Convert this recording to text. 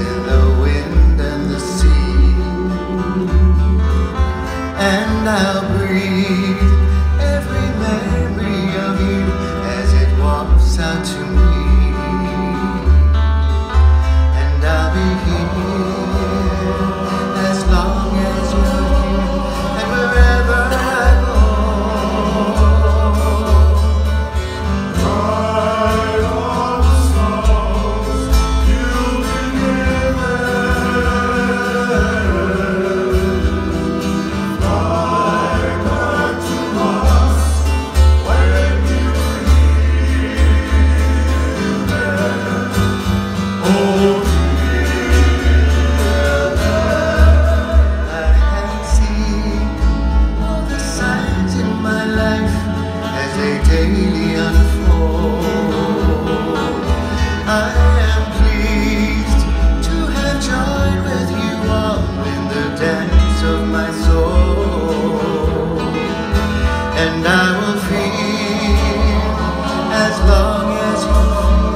in the wind and the sea, and I'll breathe. really unfold. I am pleased to have joined with you all in the dance of my soul, and I will feel as long as you.